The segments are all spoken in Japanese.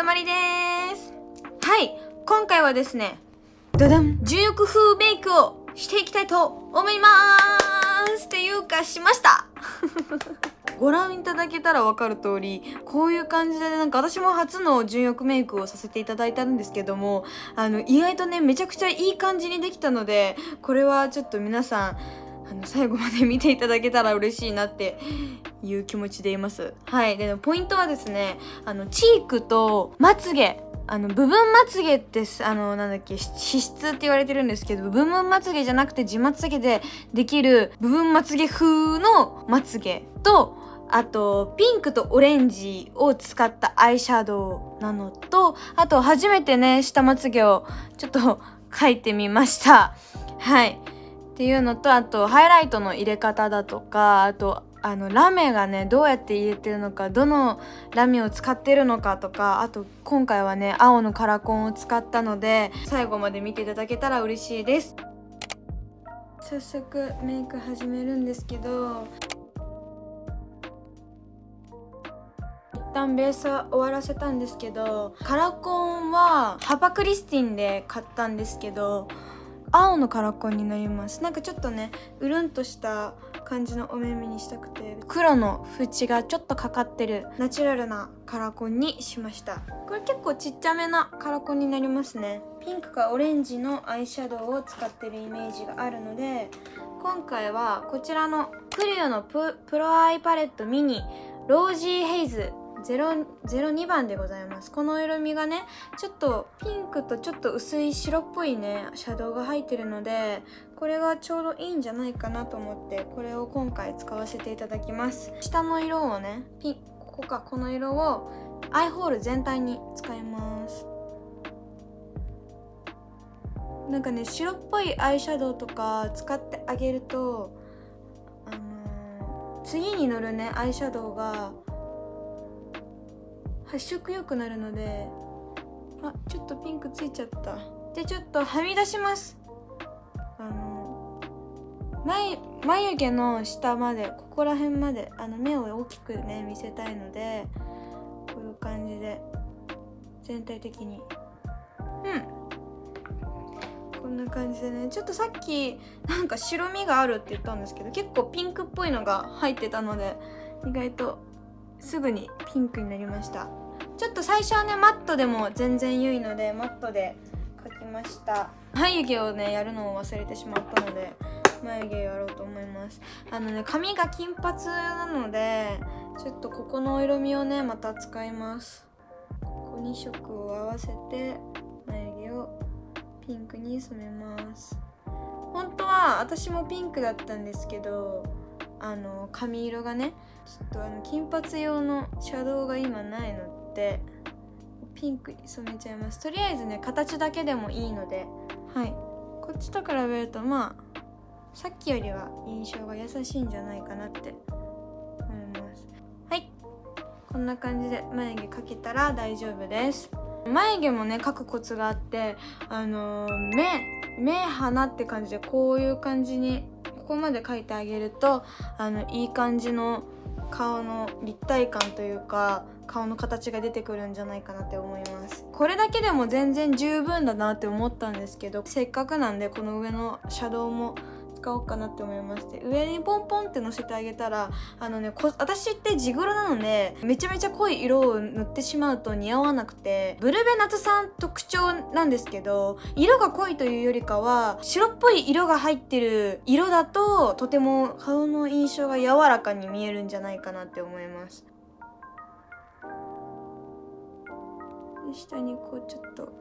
ったまりです。はい。今回はですねダダン。重力風メイクをしていきたいと思います。っていうかしました。ご覧いただけたら分かる通りこういう感じでなんか私も初の純欲メイクをさせていただいたんですけどもあの意外とねめちゃくちゃいい感じにできたのでこれはちょっと皆さんあの最後まで見ていただけたら嬉しいなっていう気持ちでいます。はい。で、ポイントはですね、あの、チークとまつげ。あの、部分まつげって、あの、なんだっけ、脂質って言われてるんですけど、部分まつげじゃなくて地まつげでできる部分まつげ風のまつげと、あと、ピンクとオレンジを使ったアイシャドウなのと、あと、初めてね、下まつげをちょっと描いてみました。はい。っていうのと、あと、ハイライトの入れ方だとか、あと、あのラメがねどうやって入れてるのかどのラメを使ってるのかとかあと今回はね青のカラコンを使ったので最後まで見ていただけたら嬉しいです。早速メイク始めるんですけど一旦ベースは終わらせたんですけどカラコンはハパクリスティンで買ったんですけど青のカラコンになります。なんかちょっとねうるんとした感じのお目目にしたくて。黒の縁がちょっとかかってる。ナチュラルなカラコンにしました。これ結構ちっちゃめなカラコンになりますね。ピンクかオレンジのアイシャドウを使ってるイメージがあるので今回はこちらのクリオのプロアイパレットミニロージーヘイズ02番でございます。この色味がねちょっとピンクとちょっと薄い白っぽいねシャドウが入ってるのでこれがちょうどいいんじゃないかなと思ってこれを今回使わせていただきます。下の色をねピンここかこの色をアイホール全体に使います。なんかね白っぽいアイシャドウとか使ってあげるとあのー、次に塗るねアイシャドウが発色良くなるのであちょっとピンクついちゃった。でちょっとはみ出します。あの眉眉毛の下までここら辺まであの目を大きくね見せたいのでこういう感じで全体的に。うん。こんな感じでね。ちょっとさっきなんか白みがあるって言ったんですけど結構ピンクっぽいのが入ってたので意外とすぐにピンクになりました。ちょっと最初はねマットでも全然良いのでマットで描きました。眉毛をねやるのを忘れてしまったので眉毛やろうと思います。あのね髪が金髪なのでちょっとここの色味をねまた使います。ここ2色を合わせて眉毛をピンクに染めます。本当は私もピンクだったんですけどあの髪色がねちょっとあの金髪用のシャドウが今ないのでピンクに染めちゃいます。とりあえずね形だけでもいいのではい。こっちと比べるとまあさっきよりは印象が優しいんじゃないかなって思います。はい。こんな感じで眉毛描けたら大丈夫です。眉毛もね描くコツがあってあのー、目目鼻って感じでこういう感じにこまで描いてあげるとあのいい感じの顔の立体感というか顔の形が出てくるんじゃないかなって思います。これだけでも全然十分だなって思ったんですけどせっかくなんでこの上のシャドウも使おうかなって思いまして上にポンポンってのせてあげたらあのね私って地黒なのでめちゃめちゃ濃い色を塗ってしまうと似合わなくてブルベナツさん特徴なんですけど色が濃いというよりかは白っぽい色が入ってる色だととても顔の印象が柔らかに見えるんじゃないかなって思います。下にこうちょっと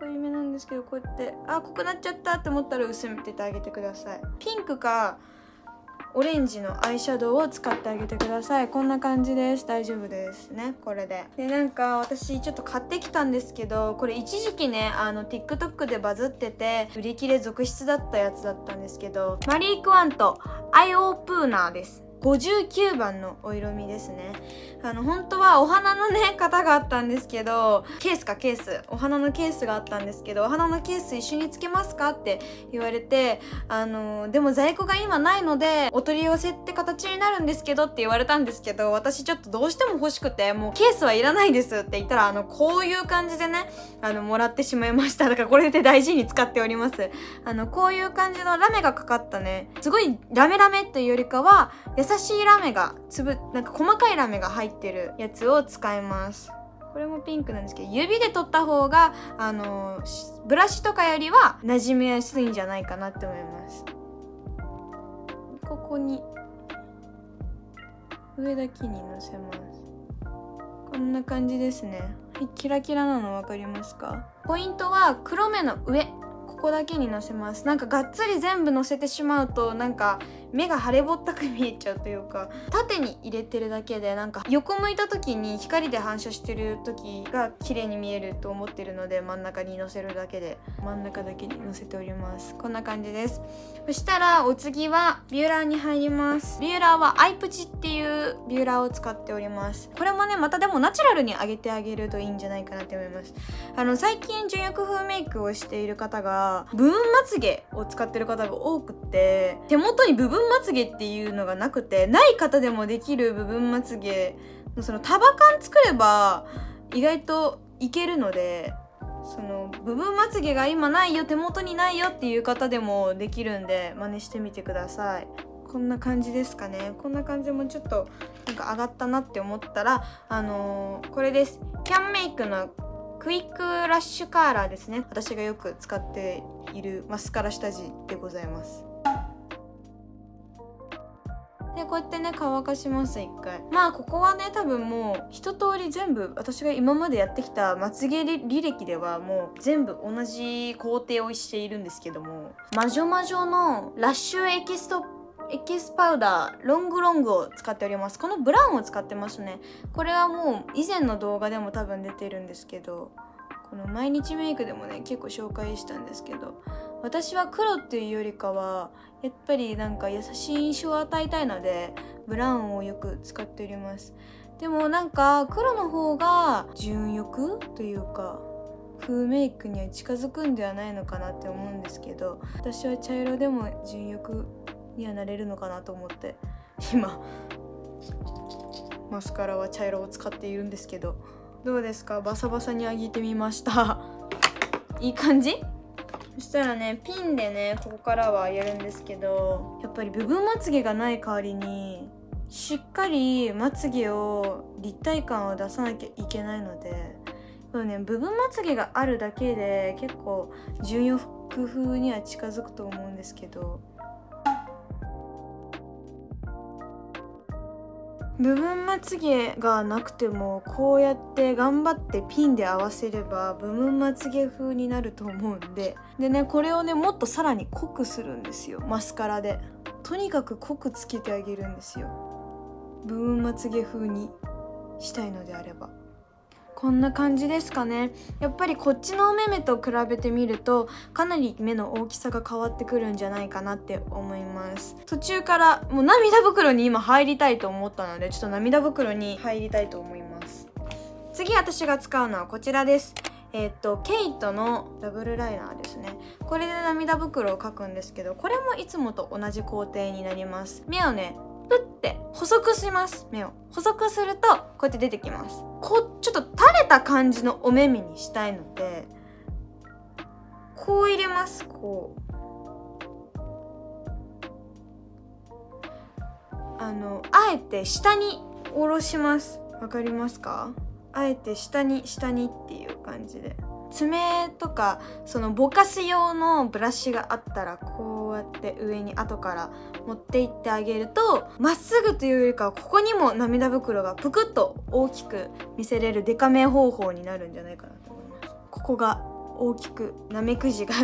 濃いめなんですけどこうやってあ濃くなっちゃったって思ったら薄めててあげてください。ピンクかオレンジのアイシャドウを使ってあげてください。こんな感じです。大丈夫ですね。これで。でなんか私ちょっと買ってきたんですけどこれ一時期ねあの TikTok でバズってて売り切れ続出だったやつだったんですけどマリー・クワントアイオープーナーです。59番のお色味ですね。あの本当はお花のね 型があったんですけどケースかケース。お花のケースがあったんですけどお花のケース一緒につけますかって言われてあのでも在庫が今ないのでお取り寄せって形になるんですけどって言われたんですけど私ちょっとどうしても欲しくてもうケースはいらないですって言ったらあのこういう感じでねあのもらってしまいました。だからこれで大事に使っております。あのこういう感じのラメがかかったね。すごいラメラメというよりかは優しいラメが粒なんか細かいラメが入ってるやつを使います。これもピンクなんですけど指で取った方があのブラシとかよりは馴染みやすいんじゃないかなって思います。ここに上だけにのせます。こんな感じですね。はいキラキラなの分かりますか？ポイントは黒目の上。ここだけにのせます。なんかがっつり全部のせてしまうとなんか目が腫れぼったく見えちゃうというか縦に入れてるだけでなんか横向いた時に光で反射してる時が綺麗に見えると思ってるので真ん中にのせるだけで真ん中だけにのせております。こんな感じです。そしたらお次はビューラーに入ります。ビューラーはアイプチっていうビューラーを使っております。これもねまたでもナチュラルに上げてあげるといいんじゃないかなって思います。あの最近純欲風メイクをしている方が部分まつげを使ってる方が多くって手元に部分分まつげっていうのがなくてない方でもできる部分まつげのその束感作れば意外といけるのでその部分まつげが今ないよ手元にないよっていう方でもできるんで真似してみてください。こんな感じですかね。こんな感じもちょっとなんか上がったなって思ったらあのー、これです。キャンメイクのクイックラッシュカーラーですね。私がよく使っているマスカラ下地でございます。でこうやってね乾かします一回。まあここはね多分もう一通り全部私が今までやってきたまつげ履歴ではもう全部同じ工程をしているんですけども魔女魔女のラッシュエキストエキスパウダーロングロングを使っております。このブラウンを使ってますね。これはもう以前の動画でも多分出てるんですけどこの毎日メイクでもね結構紹介したんですけど私は黒っていうよりかはやっぱりなんか優しい印象を与えたいのでブラウンをよく使っております。でもなんか黒の方が純欲というか風メイクには近づくんではないのかなって思うんですけど私は茶色でも純欲にはなれるのかなと思って今マスカラは茶色を使っているんですけど。どうですか？バサバサに上げてみました。いい感じ？そしたらねピンでねここからはやるんですけどやっぱり部分まつげがない代わりにしっかりまつげを立体感を出さなきゃいけないのでそうね部分まつげがあるだけで結構純欲風には近づくと思うんですけど部分まつげがなくてもこうやって頑張ってピンで合わせれば部分まつげ風になると思うんで。でねこれをねもっとさらに濃くするんですよ。マスカラで。とにかく濃くつけてあげるんですよ。部分まつげ風にしたいのであれば。こんな感じですかね。やっぱりこっちのお目目と比べてみるとかなり目の大きさが変わってくるんじゃないかなって思います。途中からもう涙袋に今入りたいと思ったのでちょっと涙袋に入りたいと思います。次私が使うのはこちらです。えっ、とケイトのダブルライナーですね。これで涙袋を描くんですけどこれもいつもと同じ工程になります。目をねプッて細くします。目を。細くするとこうやって出てきます。こうちょっと垂れた感じのお目目にしたいのでこう入れます。こう。あのあえて下に下ろします。わかりますか？あえて下に下にっていう感じで。爪とかそのぼかす用のブラシがあったらこうやって上に後から持っていってあげるとまっすぐというよりかはここにも涙袋がぷくっと大きく見せれるデカめ方法になるんじゃないかなと思います。ここが大きくなめくじが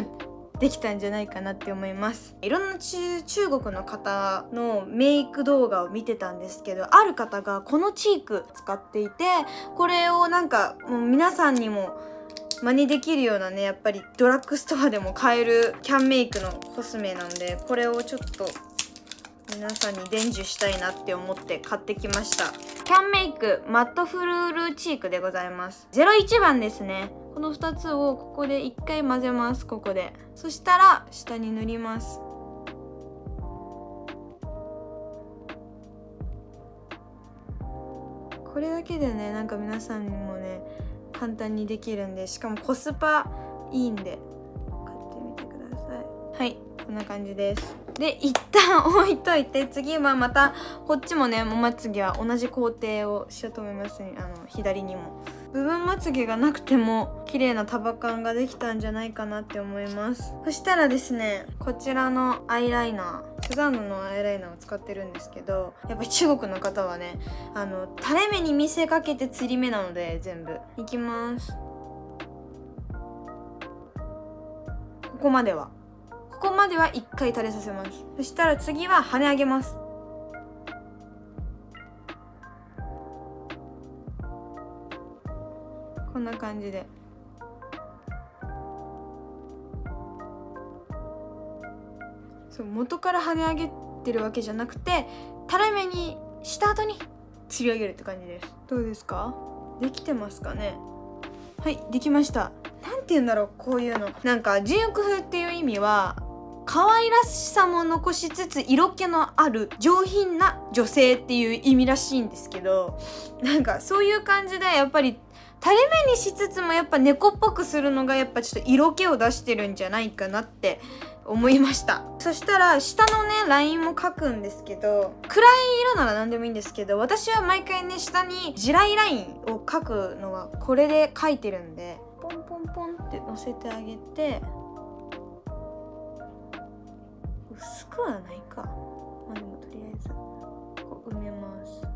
できたんじゃないかなって思います。いろんな中国の方のメイク動画を見てたんですけどある方がこのチーク使っていてこれをなんかもう皆さんにも真似できるようなねやっぱりドラッグストアでも買えるキャンメイクのコスメなんでこれをちょっと皆さんに伝授したいなって思って買ってきました。キャンメイクマットフルールチークでございます。01番ですね。この2つをここで1回混ぜます。ここで。そしたら下に塗ります。これだけでねなんか皆さんにも簡単にできるんでしかもコスパいいんで買ってみてください。はい。こんな感じです。で一旦 置いといて次はまたこっちもねもまつげは同じ工程をしようと思います。ねあの左にも。部分まつげがなくても綺麗な束感ができたんじゃないかなって思います。そしたらですねこちらのアイライナースザンヌのアイライナーを使ってるんですけどやっぱ中国の方はねあの垂れ目に見せかけてつり目なので全部。いきます。ここまでは。ここまでは1回垂れさせます。そしたら次は跳ね上げます。こんな感じで。そう元から跳ね上げてるわけじゃなくて垂れ目にした後に釣り上げるって感じです。どうですか？できてますかね？はいできました。なんて言うんだろうこういうの。なんか純欲風っていう意味は可愛らしさも残しつつ色気のある上品な女性っていう意味らしいんですけどなんかそういう感じでやっぱり垂れ目にしつつもやっぱ猫っぽくするのがやっぱちょっと色気を出してるんじゃないかなって思いました。そしたら下のねラインも描くんですけど暗い色なら何でもいいんですけど私は毎回ね下に地雷ラインを描くのはこれで描いてるんでポンポンポンって乗せてあげて薄くはないか。まあでもとりあえずこう埋めます。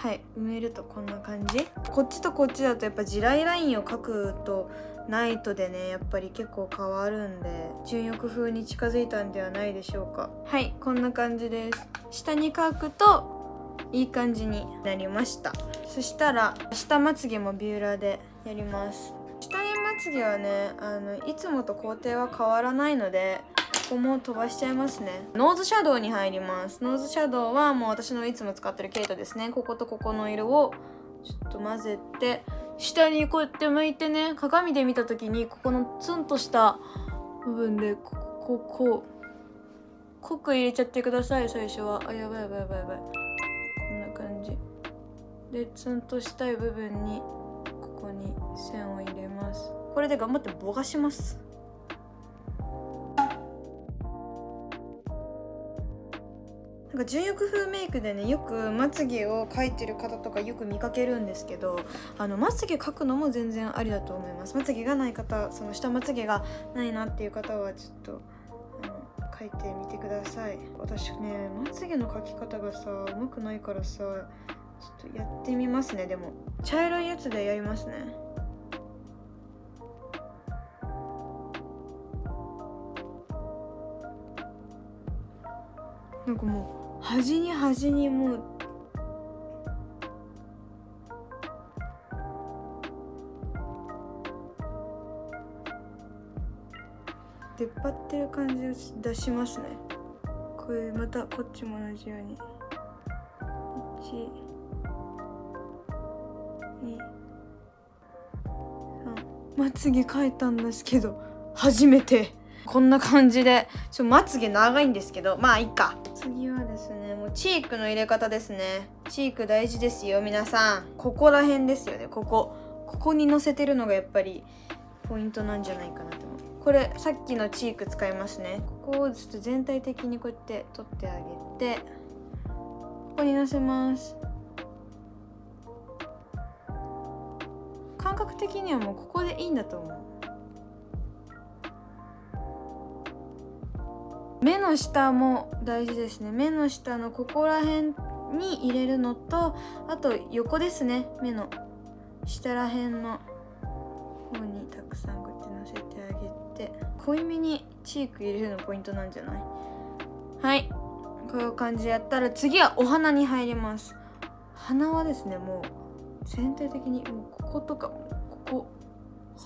はい埋めるとこんな感じ。こっちとこっちだとやっぱ地雷ラインを描くとナイトでねやっぱり結構変わるんで純欲風に近づいたんではないでしょうか。はいこんな感じです。下に描くといい感じになりました。そしたら下まつげもビューラーでやります。下にまつげはねあのいつもと工程は変わらないのでここも飛ばしちゃいますね。ノーズシャドウに入ります。ノーズシャドウはもう私のいつも使ってるケイトですね。こことここの色をちょっと混ぜて下にこうやって巻いてね鏡で見た時にここのツンとした部分でこここう濃く入れちゃってください。最初は。あやばいやばいやばいやばい。こんな感じ。でツンとしたい部分にここに線を入れます。これで頑張ってぼかします。か純欲風メイクでねよくまつげを描いてる方とかよく見かけるんですけどあのまつげ描くのも全然ありだと思います。まつげがない方その下まつげがないなっていう方はちょっとあの描いてみてください。私ねまつげの描き方がさうまくないからさちょっとやってみますね。でも茶色いやつでやりますね。なんかもう端に端にもう出っ張ってる感じを出しますね。これまたこっちも同じように。123まつげ描いたんですけど初めて。こんな感じで。ちょまつげ長いんですけど。まあいいか。次はチークの入れ方ですね。チーク大事ですよ皆さん。ここら辺ですよね。ここ。ここにのせてるのがやっぱりポイントなんじゃないかなと思う。これさっきのチーク使いますね。ここをちょっと全体的にこうやって取ってあげてここにのせます。感覚的にはもうここでいいんだと思う。目の下も大事ですね。目の下のここら辺に入れるのとあと横ですね。目の下ら辺の方にたくさんこうやってのせてあげて濃いめにチーク入れるのポイントなんじゃない？はい。こういう感じでやったら次はお花に入ります。鼻はですねもう全体的にもうこことかここ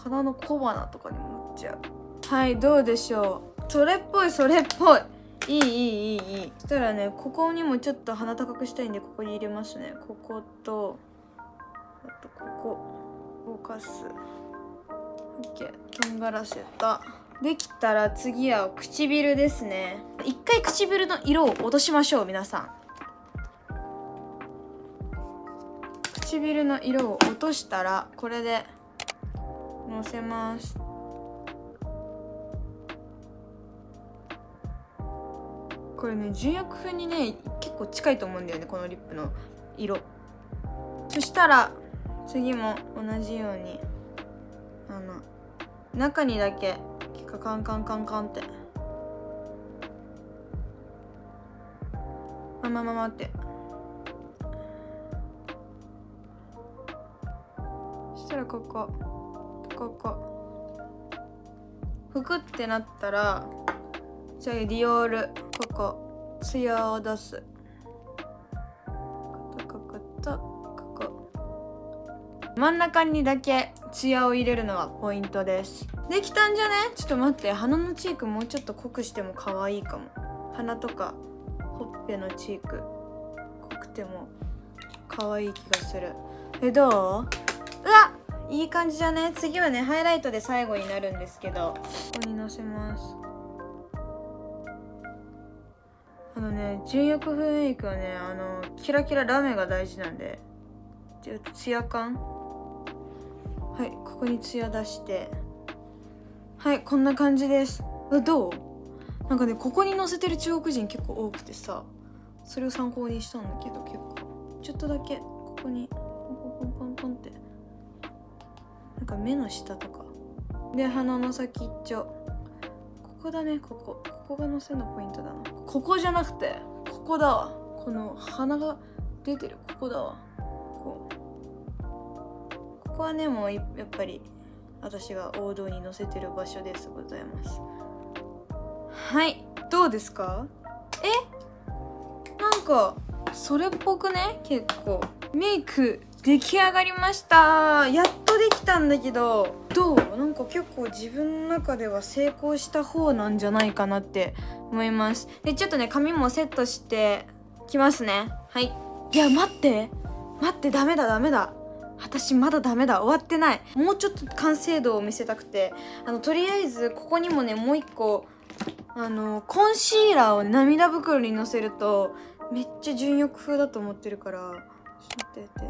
鼻の小鼻とかにも塗っちゃう。はいどうでしょう？それっぽいそれっぽい。いいいいいい。いいそしたらねここにもちょっと鼻高くしたいんでここに入れますね。こことあとここ動かす。OK とんがらせた。できたら次は唇ですね。一回唇の色を落としましょう皆さん。唇の色を落としたらこれでのせます。これね純薬風にね結構近いと思うんだよねこのリップの色。そしたら次も同じようにあの中にだけカンカンカンカンって。まあまあままって。そしたらここここ。ふくってなったらじゃあディオールここツヤを出す。こことここ真ん中にだけツヤを入れるのがポイントです。できたんじゃね？ちょっと待って。鼻のチークもうちょっと濃くしても可愛いかも。鼻とかほっぺのチーク。濃くても可愛い気がする。えどう？うわ！いい感じじゃね？次はねハイライトで最後になるんですけどここにのせます。あのね純欲風メイクはねあのキラキララメが大事なんで。ツヤ感？はいここにツヤ出して。はいこんな感じです。どう？なんかねここに載せてる中国人結構多くてさそれを参考にしたんだけど結構。ちょっとだけここにポンポンポンポンって。なんか目の下とか。で鼻の先っちょ。ここだね。ここ。ここがのせのポイントだな。ここじゃなくてここだわ。この鼻が出てる。ここだわ。こう。ここはねもうやっぱり私が王道に載せてる場所です。ございます。はい。どうですか？え？なんかそれっぽくね？結構。メイク出来上がりました。やっとできたんだけどどう？なんか結構自分の中では成功した方なんじゃないかなって思います。でちょっとね髪もセットしてきますね。はい。いや待って。待ってダメだダメだ。私まだダメだ。終わってない。もうちょっと完成度を見せたくて。あのとりあえずここにもねもう一個あのコンシーラーを涙袋にのせるとめっちゃ純欲風だと思ってるから。ちょっと待ってて。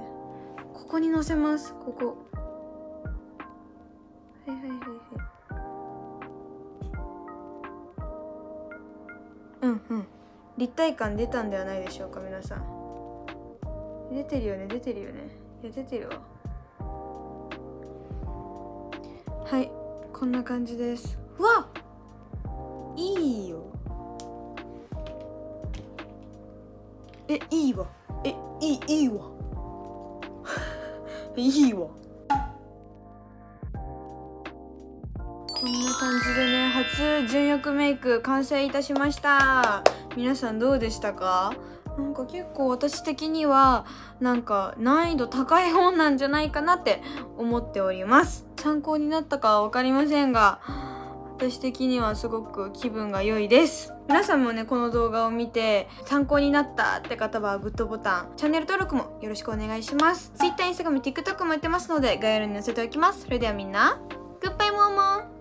ここにのせます。ここはいはいはいはいうん。うん立体感出たんではないでしょうか皆さん出てるよね。出てるよね。いや出てるわはいこんな感じです。うわ。いいよ。えいいわ。えいいいいわ。いいわ。な感じでね初純欲メイク完成いたしました。皆さんどうでしたか？なんか結構私的にはなんか難易度高い本なんじゃないかなって思っております。参考になったかは分かりませんが私的にはすごく気分が良いです。皆さんもねこの動画を見て参考になったって方はグッドボタンチャンネル登録もよろしくお願いします。Twitter、Instagram、TikTok もやってますので概要欄に載せておきます。それではみんなグッバイモーモー